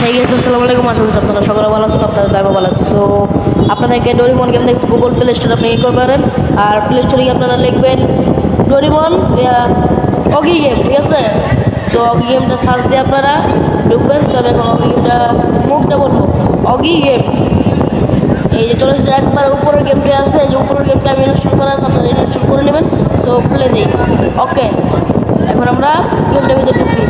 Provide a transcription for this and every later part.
হয়ে গেছে আসসালামু আলাইকুম। আশা করি আপনারা সকলে ভালো আছেন, আপনাদের দামও ভালো আছে। সো আপনাদেরকে ডোরিমন গেম দেখতে গুগল প্লে স্টোর আপনি ই করতে পারেন আর প্লে স্টোরে আপনারা লিখবেন ডোরিমন অগি গেম ঠিক আছে? সো অগি গেমটা সার্চ দিয়ে আপনারা ঢুকবেন। সো আমি এখন অগি গেমটা মুখটা বলব। অগি গেম এই যে চলে এসেছে, একবার উপরের গেমটি আসবে। এই যে উপরের গেমটা আমি ইনস্টল করা আছে, আপনারা ইনস্টল করে নেবেন। সো প্লে দিই। ওকে এখন আমরা গেমটার ভিতরে ঢুকি।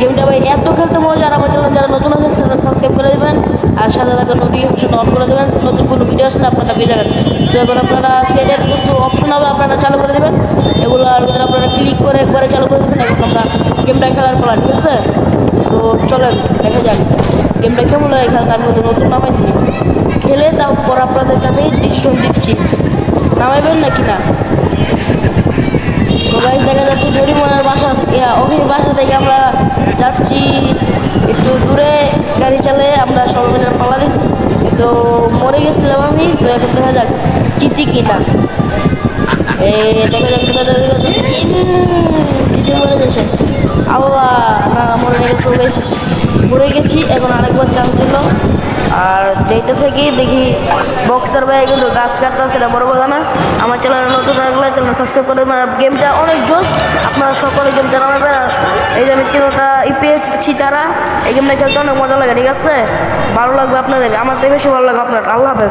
গেমটা ভাই এত খেলতে মজা, আর আমার যারা নতুন আছেন তারা সাবস্ক্রাইব করে দেবেন আর সাথে থাকা নোটিফিকেশন অন করে দেবেন। নতুন কোনো ভিডিও আসলে আপনারা পেয়ে যাবেন। সো এখন আপনারা সেটের কিছু অপশন হবে আপনারা চালু করে দেবেন। এগুলো আর আপনারা ক্লিক করে একবারে চালু করে দেবেন। এখন আমরা গেমটা খেলার পর ঠিক আছে? সো চলেন দেখা যাক। গেমটা কেমন লাগে এখানে আমি নতুন নামাইছি। খেলে তারপর আপনাদেরকে আমি ডিসিশন দিচ্ছি। নামাইবেন নাকি না? তো গাইজ দেখা যাচ্ছে জরিমানার বাসা ইয়া, অভির বাসা থেকে আমরা যাচ্ছি একটু দূরে গাড়ি চালিয়ে আমরা সবাই মিলে পালা দিচ্ছি তো মরে গেছিলাম আমি, তো এখন দেখা যাক চিতি কিনা। দেখা যাক দেখা যাক দেখা যাক। চিতি গেছে আল্লাহ, না, মরে গেছে মরে গেছি। এখন আরেকবার চান্স দিল। আর যেতে থেকে দেখি বক্সার ভাই কিন্তু গাছ কাটতে সেটা বড় কথা না। আমার চ্যানেল নতুন রাখলে চ্যানেল সাবস্ক্রাইব করে গেমটা অনেক জোস আপনারা সকলে গেমটা নামাবেন। আর এই যে আমি তিনটা ইপিএছি তারা এই খেলতে অনেক মজা লাগে, ঠিক আছে? ভালো লাগবে আপনাদের, আমার তো বেশি ভালো লাগে আপনার, আল্লাহ হাফেজ।